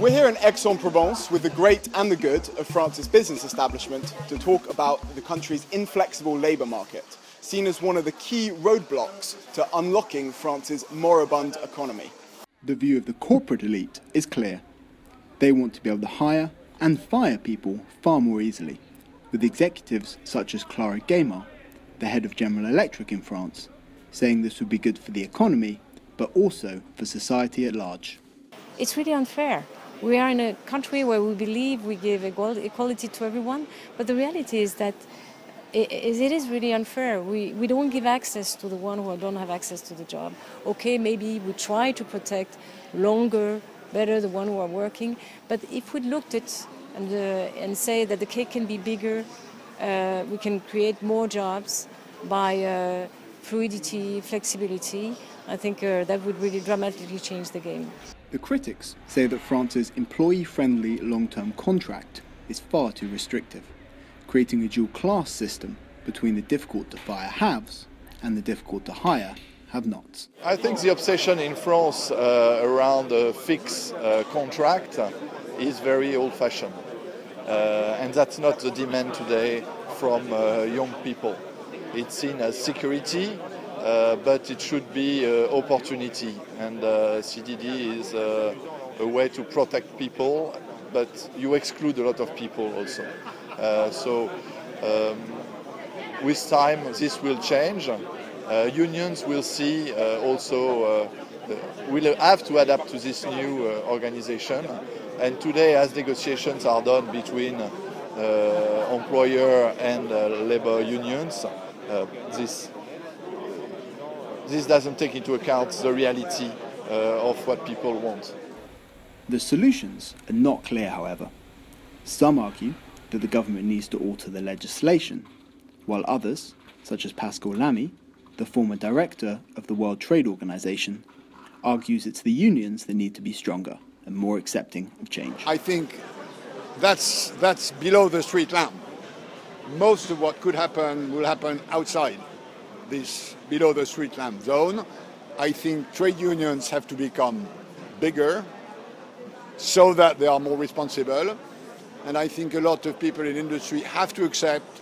We're here in Aix-en-Provence with the great and the good of France's business establishment to talk about the country's inflexible labour market, seen as one of the key roadblocks to unlocking France's moribund economy. The view of the corporate elite is clear. They want to be able to hire and fire people far more easily, with executives such as Clara Gaymard, the head of General Electric in France, saying this would be good for the economy, but also for society at large. It's really unfair. We are in a country where we believe we give equality to everyone, but the reality is that it is really unfair. We, don't give access to the one who don't have access to the job. Okay, maybe we try to protect longer, better the one who are working, but if we looked at and, uh, and say that the cake can be bigger, uh, we can create more jobs by uh, fluidity, flexibility, I think uh, that would really dramatically change the game. The critics say that France's employee friendly long term contract is far too restrictive, creating a dual class system between the difficult to fire haves and the difficult to hire have nots. I think the obsession in France uh, around a fixed uh, contract is very old fashioned. Uh, and that's not the demand today from uh, young people. It's seen as security, but it should be uh, opportunity. And uh, CDD is uh, a way to protect people, but you exclude a lot of people also. so um, with time, this will change. unions will see also will have to adapt to this new organization. And today, as negotiations are done between uh, employer and uh, labor unions, uh, this this doesn't take into account the reality uh, of what people want. The solutions are not clear, however. Some argue that the government needs to alter the legislation, while others, such as Pascal Lamy, the former director of the World Trade Organization, argues it's the unions that need to be stronger and more accepting of change. I think that's, that's below the street lamp. Most of what could happen will happen outside this below the street lamp zone. I think trade unions have to become bigger so that they are more responsible. And I think a lot of people in industry have to accept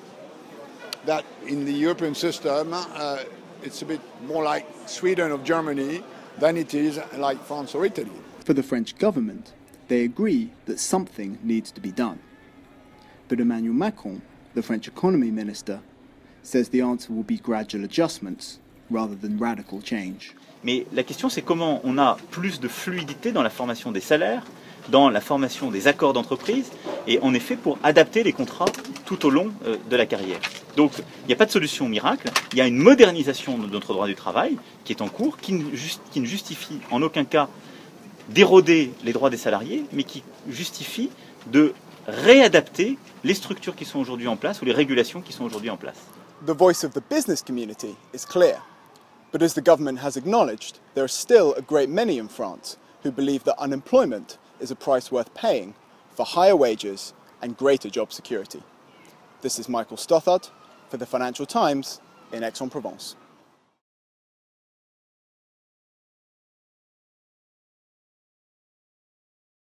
that in the European system, uh, it's a bit more like Sweden or Germany than it is like France or Italy. For the French government, they agree that something needs to be done. But Emmanuel Macron, the French economy minister, says the answer will be gradual adjustments rather than radical change. Mais la question c'est comment on a plus de fluidité dans la formation des salaires, dans la formation des accords d'entreprise et en effet pour adapter les contrats tout au long euh, de la carrière. Donc il n'y a pas de solution miracle, il y a une modernisation de notre droit du travail qui est en cours, qui ne, qui ne justifie en aucun cas d'éroder les droits des salariés, mais qui justifie de réadapter les structures qui sont aujourd'hui en place ou les régulations qui sont aujourd'hui en place. The voice of the business community is clear, but as the government has acknowledged, there are still a great many in France who believe that unemployment is a price worth paying for higher wages and greater job security. This is Michael Stothard for the Financial Times in Aix-en-Provence.